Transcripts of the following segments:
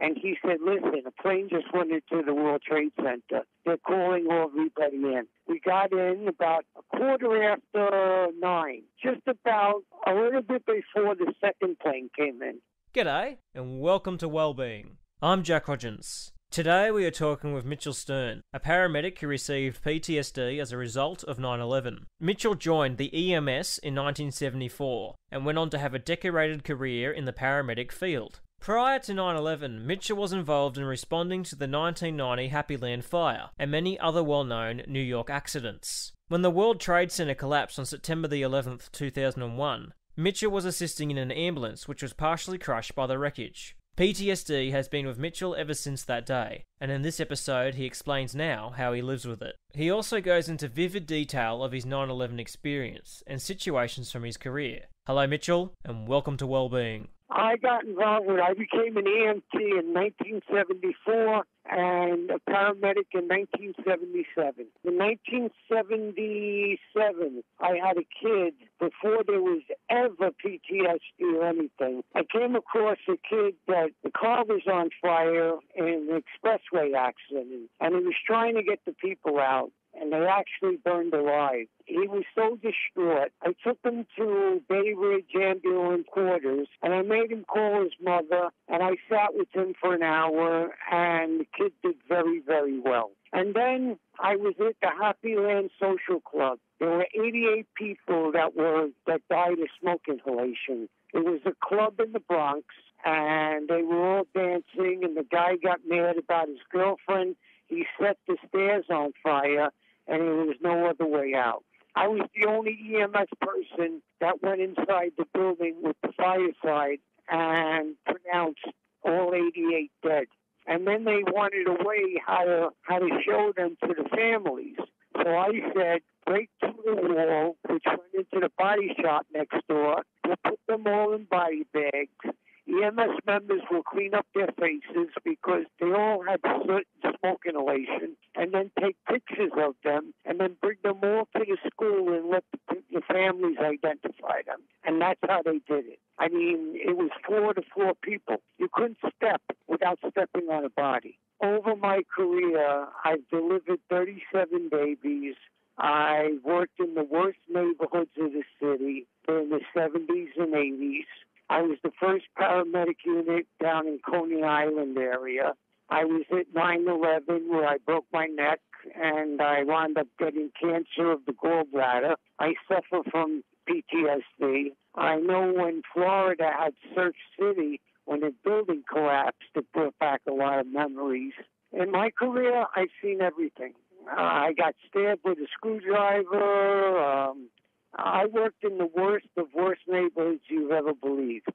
and he said, "Listen, a plane just went into the World Trade Center. They're calling everybody in." We got in about a quarter after nine, just about a little bit before the second plane came in. G'day, and welcome to Wellbeing. I'm Jack Hodgins. Today we are talking with Mitchell Stern, a paramedic who received PTSD as a result of 9 11. Mitchell joined the EMS in 1974 and went on to have a decorated career in the paramedic field. Prior to 9 11, Mitchell was involved in responding to the 1990 Happy Land fire and many other well known New York accidents. When the World Trade Center collapsed on September the 11th, 2001, Mitchell was assisting in an ambulance which was partially crushed by the wreckage. PTSD has been with Mitchell ever since that day, and in this episode he explains now how he lives with it. He also goes into vivid detail of his 9 11 experience and situations from his career. Hello, Mitchell, and welcome to Wellbeing. I got involved with, I became an EMT in 1974 and a paramedic in 1977. In 1977, I had a kid before there was ever PTSD or anything. I came across a kid that the car was on fire in an expressway accident, and he was trying to get the people out and they actually burned alive. He was so distraught. I took him to Bay Ridge Ambulance Quarters, and I made him call his mother, and I sat with him for an hour, and the kid did very, very well. And then I was at the Happy Land Social Club. There were 88 people that were that died of smoke inhalation. It was a club in the Bronx, and they were all dancing, and the guy got mad about his girlfriend. He set the stairs on fire, and there was no other way out. I was the only EMS person that went inside the building with the fireside and pronounced all 88 dead. And then they wanted a way how to how to show them to the families. So I said, break through the wall, which went into the body shop next door. We'll put them all in body bags. EMS members will clean up their faces because they all had certain smoke inhalation, and then take pictures of them, and then bring them all to the school and let the, the families identify them. And that's how they did it. I mean, it was four to four people. You couldn't step without stepping on a body. Over my career, I've delivered 37 babies. I worked in the worst neighborhoods of the city during the 70s and 80s. I was the first paramedic unit down in Coney Island area. I was at 9/11 where I broke my neck and I wound up getting cancer of the gallbladder. I suffer from PTSD. I know when Florida had Surf City, when the building collapsed, it brought back a lot of memories. In my career, I've seen everything. Uh, I got stabbed with a screwdriver. Um, I worked in the worst of worst neighborhoods you've ever believed.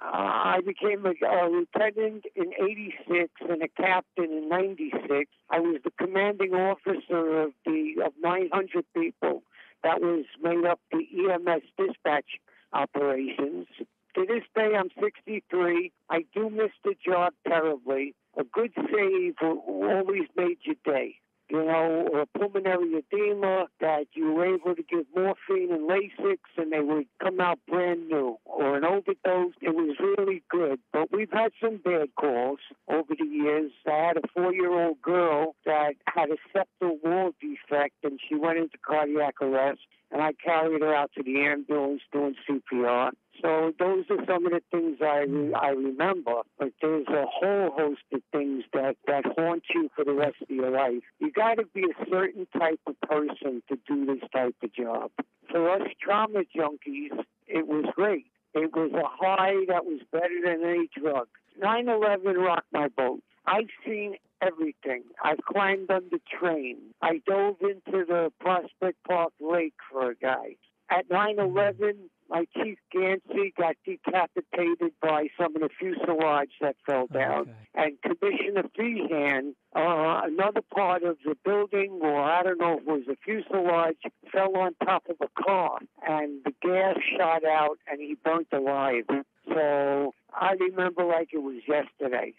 Uh, I became a, a lieutenant in 86 and a captain in 96. I was the commanding officer of the of 900 people that was made up the EMS dispatch operations. To this day, I'm 63. I do miss the job terribly. A good save always made your day you know, or pulmonary edema that you were able to give morphine and Lasix and they would come out brand new, or an overdose. It was really good. But we've had some bad calls over the years. I had a four year old girl that had a septal wall defect and she went into cardiac arrest, and I carried her out to the ambulance doing CPR. So those are some of the things I I remember. But there's a whole host of things that that haunt you for the rest of your life. You got to be a certain type of person to do this type of job. For us trauma junkies, it was great. It was a high that was better than any drug. 9/11 rocked my boat. I've seen everything. I've climbed on the train. I dove into the Prospect Park Lake for a guy. At 9/11, my chief Ganci got decapitated by some of the fuselage that fell down. Okay. And Commissioner Feehan, uh, another part of the building, or I don't know if it was a fuselage, fell on top of a car. And the gas shot out and he burnt alive. So I remember like it was yesterday.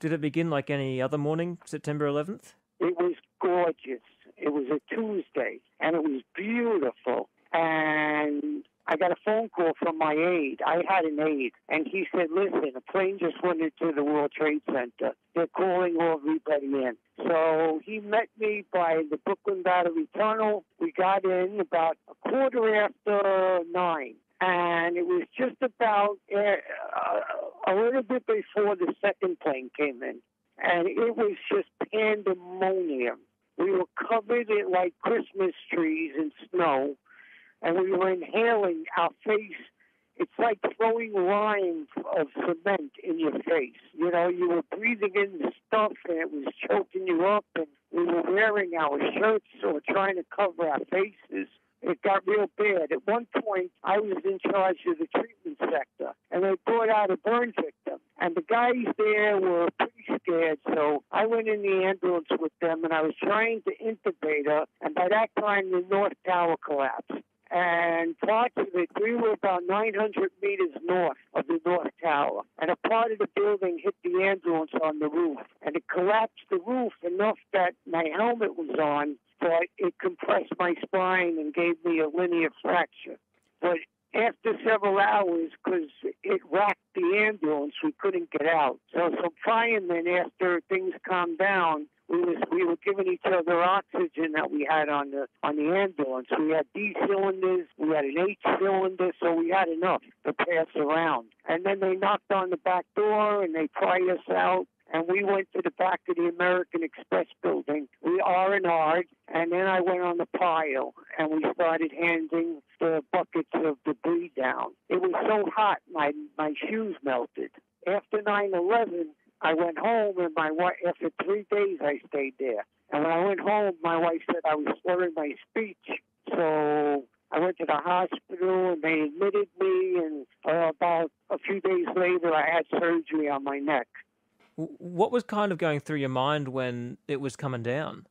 Did it begin like any other morning, September 11th? It was gorgeous. It was a Tuesday and it was beautiful. And I got a phone call from my aide. I had an aide, and he said, "Listen, a plane just went into the World Trade Center. They're calling everybody in." So he met me by the Brooklyn Battery Tunnel. We got in about a quarter after nine and it was just about uh, a little bit before the second plane came in, and it was just pandemonium. We were covered in like Christmas trees in snow, and we were inhaling our face. It's like throwing lime of cement in your face. You know, you were breathing in the stuff, and it was choking you up. And we were wearing our shirts or trying to cover our faces it got real bad. At one point, I was in charge of the treatment sector, and they brought out a burn victim. And the guys there were pretty scared, so I went in the ambulance with them, and I was trying to intubate her. And by that time, the North Tower collapsed. And parts of it, we were about 900 meters north of the North Tower. And a part of the building hit the ambulance on the roof. And it collapsed the roof enough that my helmet was on but it compressed my spine and gave me a linear fracture. But after several hours, because it rocked the ambulance, we couldn't get out. So some firemen, after things calmed down, we was we were giving each other oxygen that we had on the on the ambulance. We had D cylinders, we had an H cylinder, so we had enough to pass around. And then they knocked on the back door and they pried us out and we went to the back of the American Express building. We R and R, and then I went on the pile, and we started handing the buckets of debris down. It was so hot, my my shoes melted. After 9/11, I went home, and my wife. After three days, I stayed there. And when I went home, my wife said I was slurring my speech. So I went to the hospital and they admitted me, and uh, about a few days later, I had surgery on my neck. What was kind of going through your mind when it was coming down?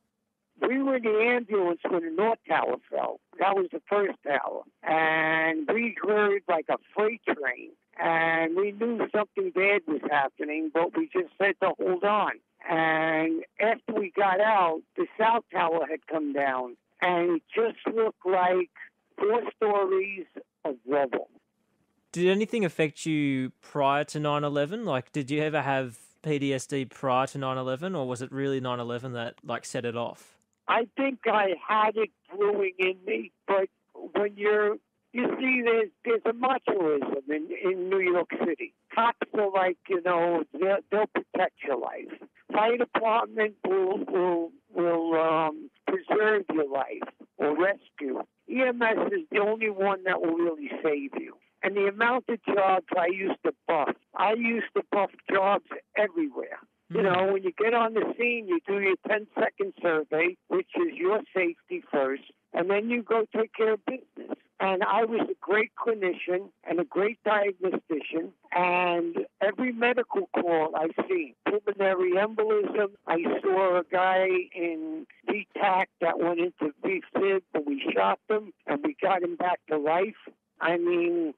We were in the ambulance when the North Tower fell. That was the first tower. And we heard like a freight train. And we knew something bad was happening, but we just had to hold on. And after we got out, the South Tower had come down. And it just looked like four stories of rubble. Did anything affect you prior to 9 11? Like, did you ever have PTSD prior to 9/11, or was it really 9/11 that like set it off? I think I had it brewing in me, but when you're you see, there's there's a machoism in in New York City. Cops are like, you know, they'll, they'll protect your life. Fire department will will will um, preserve your life or rescue. EMS is the only one that will really save you and the amount of jobs I used to buff. I used to buff jobs everywhere. You know, hmm. when you get on the scene, you do your 10 second survey, which is your safety first, and then you go take care of business. And I was a great clinician and a great diagnostician. And every medical call I see, pulmonary embolism, I saw a guy in VTAC that went into VFib, but we shot him and we got him back to life. I mean,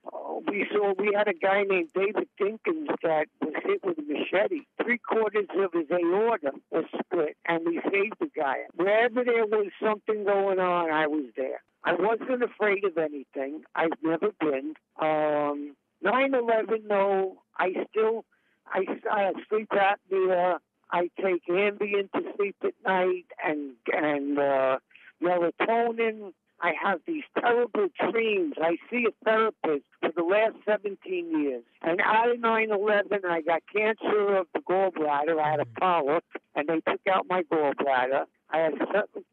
we saw we had a guy named David Dinkins that was hit with a machete. Three quarters of his aorta was split, and we saved the guy. Wherever there was something going on, I was there. I wasn't afraid of anything. I've never been. Um, 9/11, though, I still, I, I sleep apnea. I take Ambien to sleep at night, and and uh, melatonin. I have these terrible dreams. I see a therapist for the last 17 years. And out of 9 11, I got cancer of the gallbladder. I had a polyp, and they took out my gallbladder. I have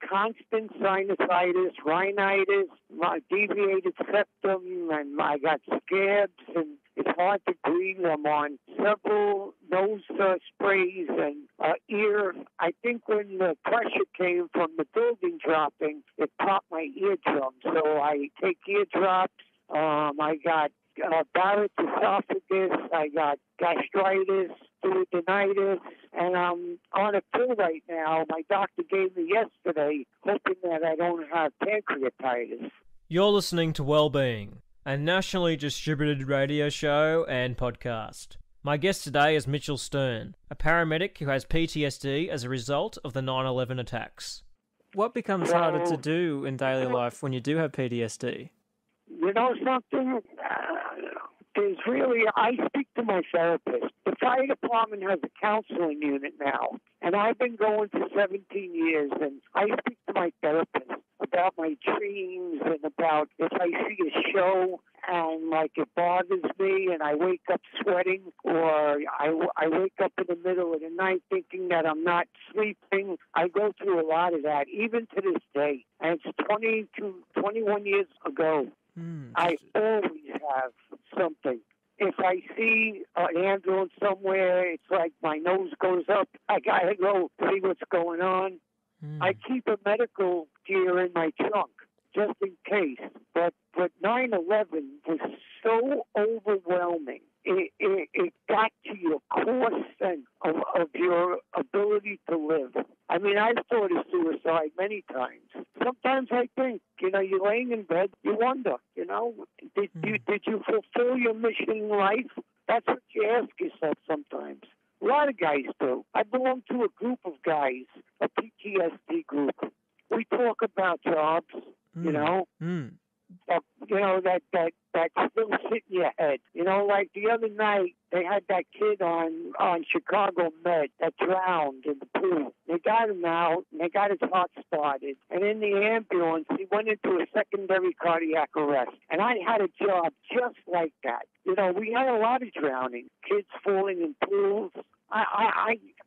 constant sinusitis, rhinitis, my deviated septum, and I got scabs, and it's hard to breathe. I'm on several nose uh, sprays and uh, ear. I think when the pressure came from the building dropping, it popped my eardrum. So I take eardrops. Um, I got uh, Barrett's esophagus. I got gastritis, duodenitis, and I'm on a pill right now. My doctor gave me yesterday, hoping that I don't have pancreatitis. You're listening to Wellbeing, a nationally distributed radio show and podcast. My guest today is Mitchell Stern, a paramedic who has PTSD as a result of the 9 11 attacks. What becomes harder to do in daily life when you do have PTSD? You know something? There's really, I speak to my therapist. The fire department has a counseling unit now, and I've been going for 17 years, and I speak to my therapist about my dreams and about if I see a show and like it bothers me and I wake up sweating or I, I wake up in the middle of the night thinking that I'm not sleeping. I go through a lot of that even to this day. And it's 20 to 21 years ago. Mm. I always have something. If I see an ambulance somewhere, it's like my nose goes up. I gotta go see what's going on. Mm. I keep a medical gear in my trunk just in case. But but 9/11 was so overwhelming. It, it, it got to your core sense of, of your ability to live. I mean, I've thought of suicide many times. Sometimes I think, you know, you're laying in bed, you wonder, you know, did you hmm. did you fulfill your mission in life? That's what you ask yourself sometimes. A lot of guys do. I belong to a group of guys, a PTSD group. We talk about jobs, mm. you know, mm. That, you know that that that still sit in your head. You know, like the other night they had that kid on on Chicago Med that drowned in the pool. They got him out and they got his heart started. And in the ambulance, he went into a secondary cardiac arrest. And I had a job just like that. You know, we had a lot of drowning, kids falling in pools. I,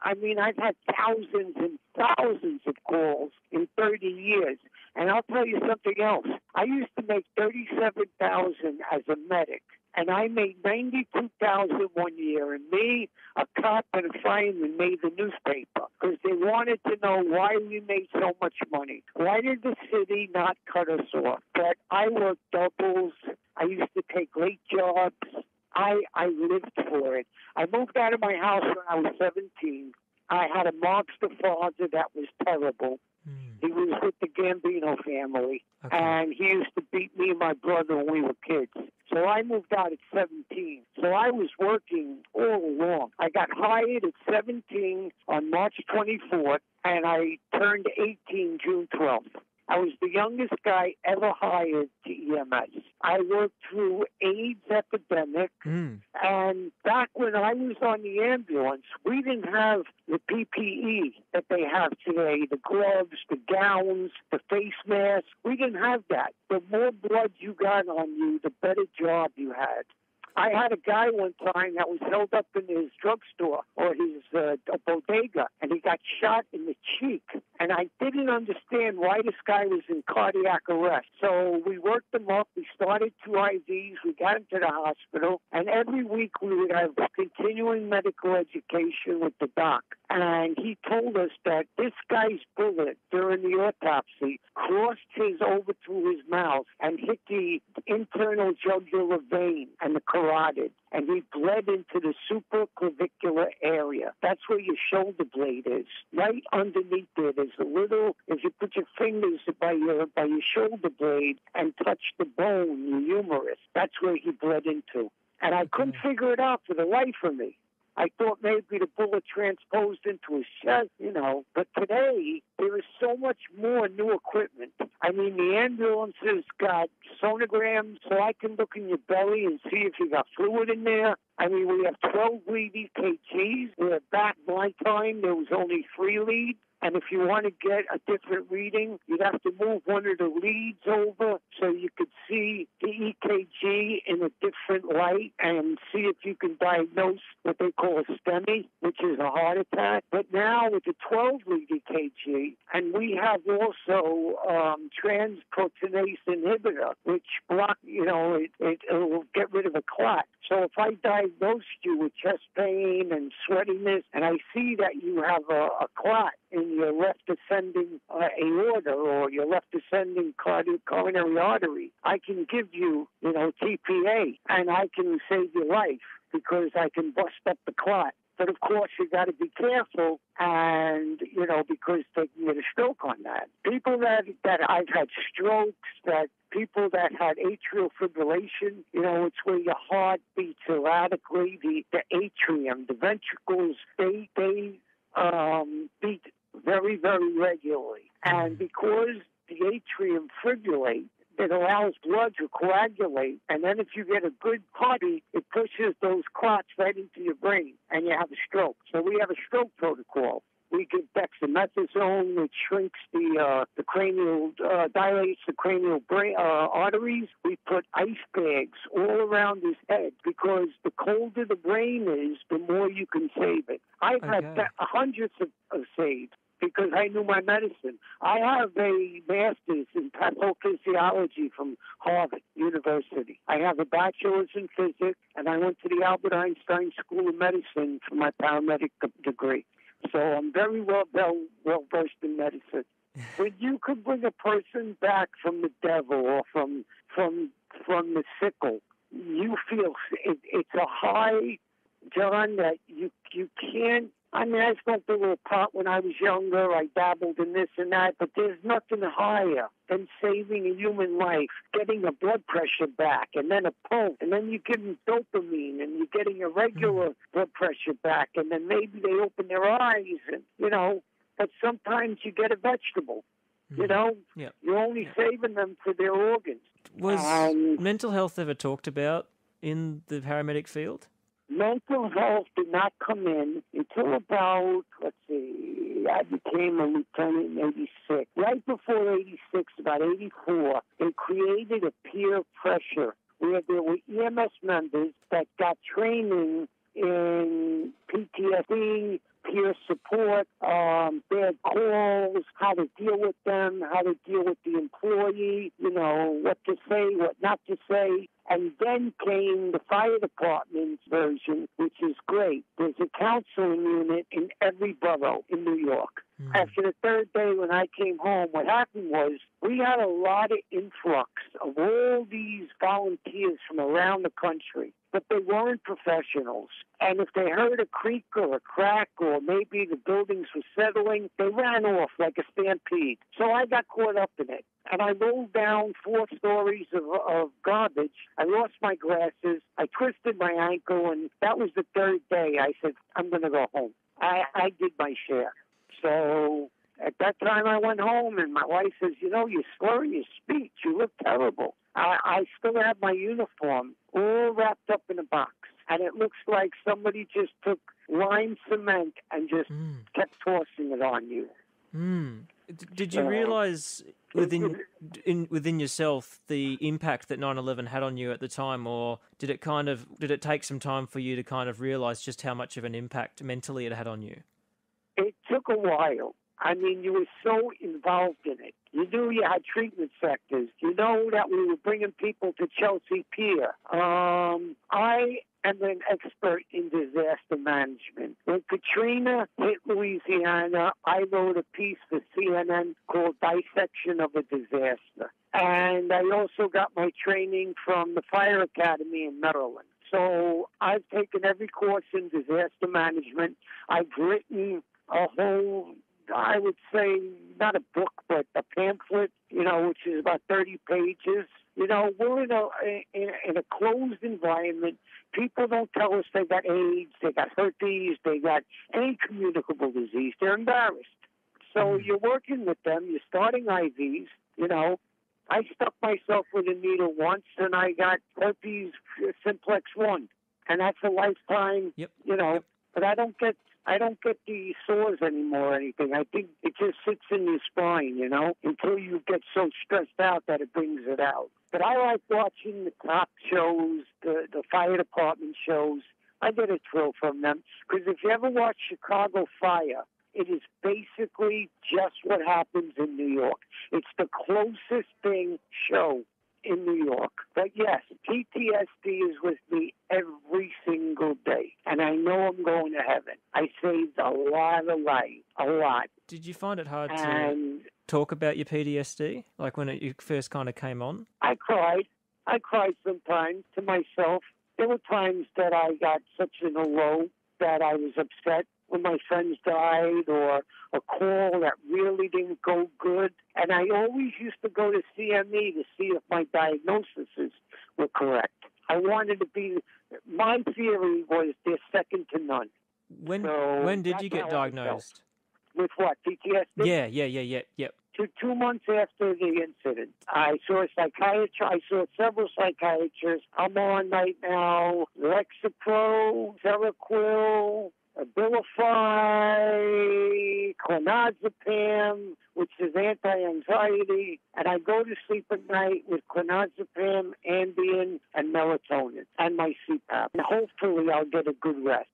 I, I mean, I've had thousands and thousands of calls in 30 years. And I'll tell you something else. I used to make 37000 as a medic and I made ninety-two thousand one year. And me, a cop, and a fireman made the newspaper because they wanted to know why we made so much money. Why did the city not cut us off? But I worked doubles. I used to take late jobs. I I lived for it. I moved out of my house when I was seventeen. I had a monster father that was terrible. He was with the Gambino family, okay. and he used to beat me and my brother when we were kids. So I moved out at 17. So I was working all along. I got hired at 17 on March 24th, and I turned 18 June 12th. I was the youngest guy ever hired to EMS. I worked through AIDS epidemic, mm. and back when I was on the ambulance, we didn't have the PPE that they have today, the gloves, the gowns, the face masks. We didn't have that. The more blood you got on you, the better job you had. I had a guy one time that was held up in his drugstore or his uh, bodega, and he got shot in the cheek. And I didn't understand why this guy was in cardiac arrest. So we worked him up. We started two IVs. We got him to the hospital. And every week we would have continuing medical education with the doc. And he told us that this guy's bullet during the autopsy crossed his over through his mouth and hit the internal jugular vein and the carotid, and he bled into the supraclavicular area. That's where your shoulder blade is. Right underneath there, there's a little. If you put your fingers by your by your shoulder blade and touch the bone, your humerus, that's where he bled into. And I couldn't figure it out for the life of me. I thought maybe the bullet transposed into his chest, you know. But today, there is so much more new equipment. I mean, the ambulances got sonograms, so I can look in your belly and see if you got fluid in there. I mean, we have 12 lead EKGs. Where back my time, there was only three leads. And if you want to get a different reading, you'd have to move one of the leads over so you could see the EKG in a different light and see if you can diagnose what they call a STEMI, which is a heart attack. But now with the 12 lead EKG, and we have also um, transproteinase inhibitor, which block, you know, it, it, will get rid of a clot. So if I diagnose you with chest pain and sweatiness, and I see that you have a, a clot in your left ascending uh, aorta or your left ascending cardi- coronary artery, I can give you, you know, TPA, and I can save your life because I can bust up the clot. But of course, you got to be careful, and you know, because they can get a stroke on that. People that that I've had strokes, that people that had atrial fibrillation, you know, it's where your heart beats erratically. The the atrium, the ventricles, they they um, beat very very regularly, and because the atrium fibrillate, it allows blood to coagulate. And then if you get a good party, it pushes those clots right into your brain and you have a stroke. So we have a stroke protocol. We give dexamethasone, which shrinks the uh, the cranial, uh, dilates the cranial brain, uh, arteries. We put ice bags all around his head because the colder the brain is, the more you can save it. I've Okay. had hundreds of, of saves because I knew my medicine. I have a master's in pathophysiology from Harvard University. I have a bachelor's in physics, and I went to the Albert Einstein School of Medicine for my paramedic degree. So I'm very well well, well versed in medicine. when you could bring a person back from the devil or from from from the sickle, you feel it, it's a high, John, that you you can't. I mean, I smoked a little pot when I was younger. I dabbled in this and that, but there's nothing higher than saving a human life, getting a blood pressure back, and then a pulse, and then you give them dopamine, and you're getting a regular blood pressure back, and then maybe they open their eyes, and you know. But sometimes you get a vegetable. You know, Yep. you're only saving them for their organs. Was Um, mental health ever talked about in the paramedic field? Mental health did not come in until about let's see i became a lieutenant in 86 right before 86 about 84 they created a peer pressure where there were ems members that got training in ptsd peer support, um, bad calls, how to deal with them, how to deal with the employee, you know, what to say, what not to say. And then came the fire department's version, which is great. There's a counseling unit in every borough in New York. Hmm. After the third day when I came home, what happened was we had a lot of influx of all these volunteers from around the country, but they weren't professionals. And if they heard a creak or a crack or maybe the buildings were settling, they ran off like a stampede. So I got caught up in it. And I rolled down four stories of, of garbage. I lost my glasses. I twisted my ankle. And that was the third day. I said, I'm going to go home. I, I did my share. So at that time, I went home, and my wife says, "You know, you slur your speech. You look terrible." I, I still have my uniform all wrapped up in a box, and it looks like somebody just took lime cement and just Mm. kept tossing it on you. Mm. Did you Uh, realize within in within yourself the impact that 9/11 had on you at the time, or did it kind of did it take some time for you to kind of realize just how much of an impact mentally it had on you? It took a while. I mean, you were so involved in it. You knew you had treatment sectors. You know that we were bringing people to Chelsea Pier. Um, I am an expert in disaster management. When Katrina hit Louisiana, I wrote a piece for CNN called Dissection of a Disaster. And I also got my training from the Fire Academy in Maryland. So I've taken every course in disaster management. I've written a whole, I would say, not a book, but a pamphlet, you know, which is about 30 pages. You know, we're in a, in, in a closed environment. People don't tell us they got AIDS, they got herpes, they got any communicable disease. They're embarrassed. So mm. you're working with them, you're starting IVs, you know. I stuck myself with a needle once and I got herpes uh, simplex 1. And that's a lifetime, Yep. you know. Yep. But I don't get I don't get the sores anymore or anything. I think it just sits in your spine, you know, until you get so stressed out that it brings it out. But I like watching the top shows, the the fire department shows. I get a thrill from them because if you ever watch Chicago Fire, it is basically just what happens in New York. It's the closest thing show in New York. But yes, PTSD is with me every single day. And I know I'm going to heaven. I saved a lot of lives, a lot. Did you find it hard to talk about your PTSD, like when it you first kind of came on? I cried. I cried sometimes to myself. There were times that I got such in a low that I was upset when my friends died or a call that really didn't go good. And I always used to go to CME to see if my diagnoses were correct. I wanted to be, my theory was they're second to none. When So when did you get how I felt. diagnosed? With what? PTSD? Yeah, yeah, yeah, yeah, yep. to two months after the incident. I saw a psychiatrist. I saw several psychiatrists. I'm on right now Lexapro, Seroquel, Abilify, clonazepam, which is anti-anxiety, and I go to sleep at night with clonazepam, Ambien, and melatonin, and my CPAP. And hopefully I'll get a good rest.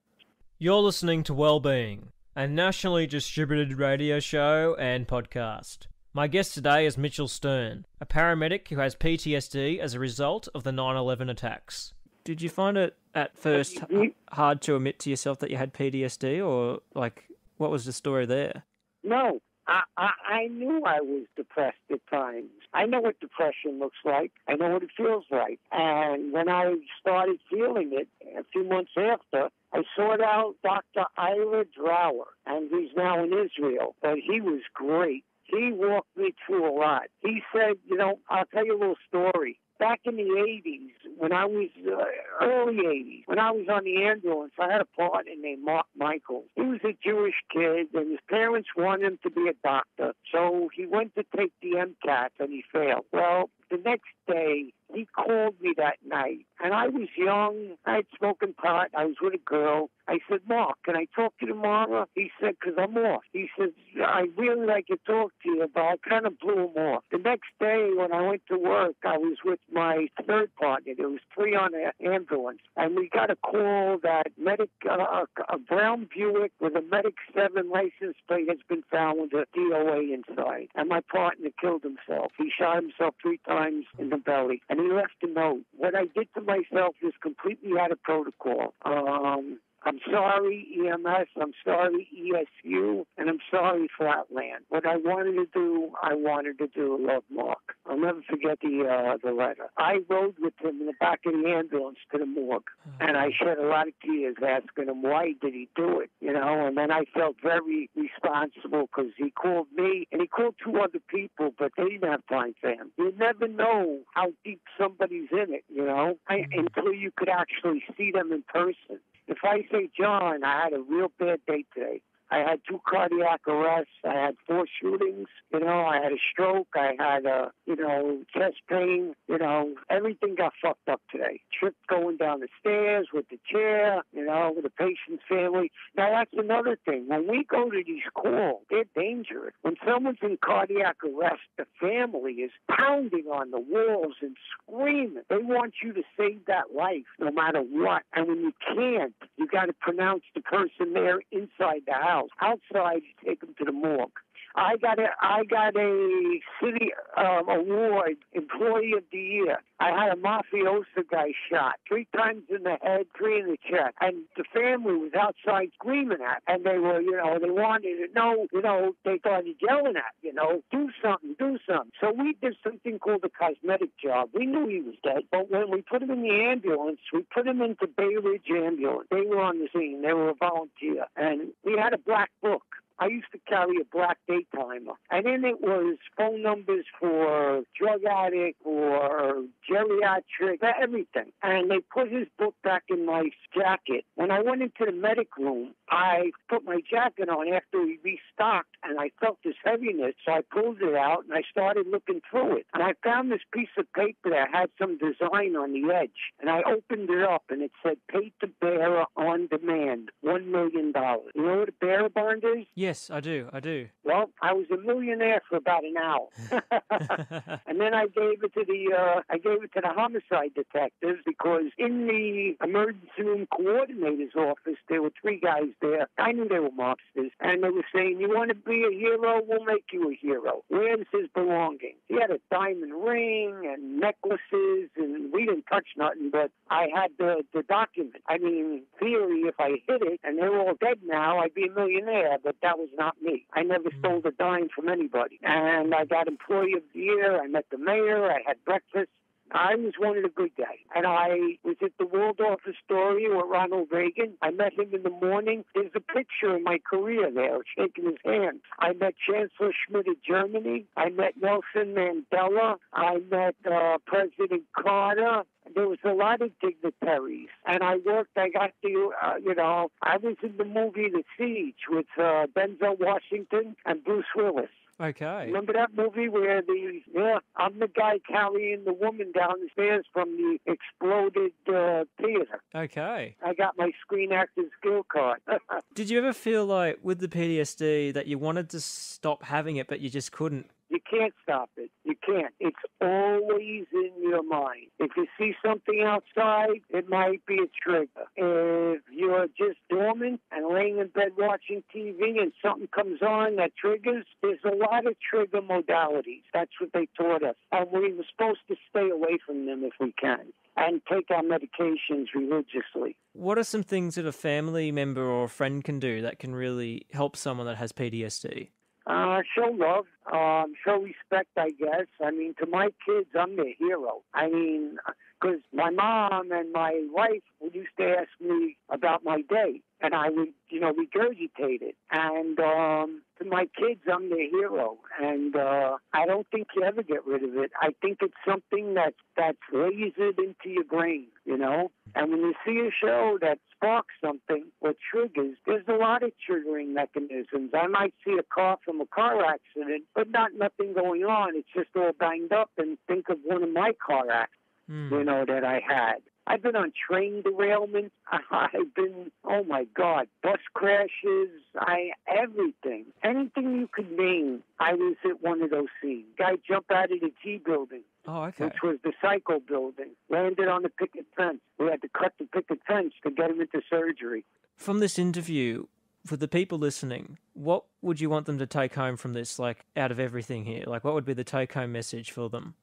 You're listening to Wellbeing, a nationally distributed radio show and podcast. My guest today is Mitchell Stern, a paramedic who has PTSD as a result of the 9 11 attacks. Did you find it at first h- mm-hmm. hard to admit to yourself that you had PTSD, or like, what was the story there? No, I, I, I knew I was depressed at times. I know what depression looks like. I know what it feels like. And when I started feeling it a few months after, I sought out Dr. Ira Drower, and he's now in Israel. But he was great. He walked me through a lot. He said, you know, I'll tell you a little story back in the 80s, when I was uh, early 80s, when I was on the ambulance, I had a partner named Mark Michaels. He was a Jewish kid, and his parents wanted him to be a doctor. So he went to take the MCAT, and he failed. Well, the next day, he called me that night, and I was young. I had smoking pot. I was with a girl. I said, Mark, can I talk to you tomorrow? He said, because I'm off. He says, I really like to talk to you, but I kind of blew him off. The next day, when I went to work, I was with my third partner. There was three on an ambulance, and we got a call that medic, uh, a brown Buick with a Medic 7 license plate has been found with a DOA inside. And my partner killed himself. He shot himself three times in the belly, and he left a note. What I did to myself is completely out of protocol. Um, I'm sorry, EMS. I'm sorry, ESU, and I'm sorry, Flatland. What I wanted to do, I wanted to do. A love Mark. I'll never forget the uh, the letter. I rode with him in the back of the ambulance to the morgue, and I shed a lot of tears asking him why did he do it, you know. And then I felt very responsible because he called me and he called two other people, but they didn't have time for him. You never know how deep somebody's in it, you know, I, until you could actually see them in person. If I say, John, I had a real bad day today. I had two cardiac arrests. I had four shootings. You know, I had a stroke. I had a, you know, chest pain. You know, everything got fucked up today. Trip going down the stairs with the chair, you know, with the patient's family. Now, that's another thing. When we go to these calls, they're dangerous. When someone's in cardiac arrest, the family is pounding on the walls and screaming. They want you to save that life no matter what. And when you can't, you got to pronounce the person there inside the house. Outside, you take them to the morgue. I got a I got a city um, award, employee of the year. I had a mafioso guy shot three times in the head, three in the chest, and the family was outside screaming at, and they were, you know, they wanted to know, you know, they started yelling at, you know, do something, do something. So we did something called a cosmetic job. We knew he was dead, but when we put him in the ambulance, we put him into Bay Ridge ambulance. They were on the scene. They were a volunteer, and we had a black book. I used to carry a black daytimer, and in it was phone numbers for drug addict or geriatric, everything. And they put his book back in my jacket. When I went into the medic room, I put my jacket on after we restocked, and I felt this heaviness, so I pulled it out and I started looking through it. And I found this piece of paper that had some design on the edge, and I opened it up, and it said "Pay the Bearer on Demand, one million dollars." You know what a bearer bond is? Yes, I do. I do. Well, I was a millionaire for about an hour, and then I gave it to the uh, I gave it to the homicide detectives because in the emergency room coordinator's office there were three guys there. I knew they were mobsters, and they were saying, "You want to be a hero? We'll make you a hero. Where's his belongings?" He had a diamond ring and necklaces, and we didn't touch nothing, but I had the the document. I mean, theory, if I hit it and they're all dead now, I'd be a millionaire, but that was not me. I never mm. stole a dime from anybody. And I got employee of the year. I met the mayor. I had breakfast. I was one of the good guys. And I was at the Waldorf Astoria with Ronald Reagan. I met him in the morning. There's a picture of my career there, shaking his hand. I met Chancellor Schmidt of Germany. I met Nelson Mandela. I met uh, President Carter. there was a lot of dignitaries, and I worked. I got the, uh, you know, I was in the movie The Siege with uh, Denzel Washington and Bruce Willis. Okay. Remember that movie where the yeah, I'm the guy carrying the woman down the stairs from the exploded uh, theater. Okay. I got my Screen Actors Guild card. Did you ever feel like with the PTSD that you wanted to stop having it, but you just couldn't? You can't stop it. You can't. It's always in your mind. If you see something outside, it might be a trigger. If you're just dormant and laying in bed watching TV and something comes on that triggers, there's a lot of trigger modalities. That's what they taught us. And we were supposed to stay away from them if we can and take our medications religiously. What are some things that a family member or a friend can do that can really help someone that has PTSD? Uh, show love, um, show respect, I guess. I mean, to my kids, I'm their hero. I mean, because my mom and my wife used to ask me about my day, and I would, you know, regurgitate it. And um, to my kids, I'm their hero, and uh, I don't think you ever get rid of it. I think it's something that that's lasered into your brain, you know. And when you see a show that sparks something or triggers, there's a lot of triggering mechanisms. I might see a car from a car accident, but not nothing going on. It's just all banged up, and think of one of my car accidents Mm. you know, that I had. I've been on train derailments. I've been, oh my God, bus crashes. I everything, anything you could name. I was at one of those scenes. Guy jumped out of the G building, Oh, okay. which was the Psycho building, landed on the picket fence. We had to cut the picket fence to get him into surgery. From this interview, for the people listening, what would you want them to take home from this, like out of everything here? Like, what would be the take home message for them?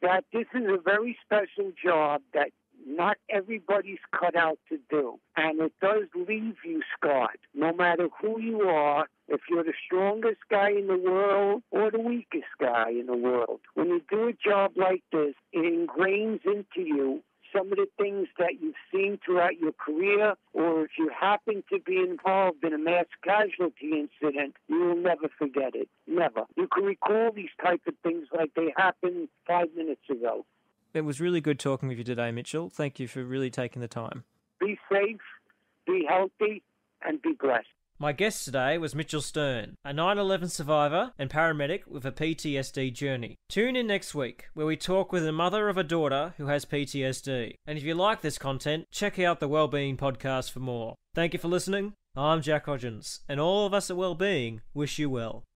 That this is a very special job that not everybody's cut out to do. And it does leave you scarred, no matter who you are, if you're the strongest guy in the world or the weakest guy in the world. When you do a job like this, it ingrains into you some of the things that you've seen throughout your career, or if you happen to be involved in a mass casualty incident, you will never forget it. Never. You can recall these type of things like they happened five minutes ago. It was really good talking with you today, Mitchell. Thank you for really taking the time. Be safe, be healthy, and be blessed. My guest today was Mitchell Stern, a 9 11 survivor and paramedic with a PTSD journey. Tune in next week, where we talk with a mother of a daughter who has PTSD. And if you like this content, check out the Wellbeing Podcast for more. Thank you for listening. I'm Jack Hodgins, and all of us at Wellbeing wish you well.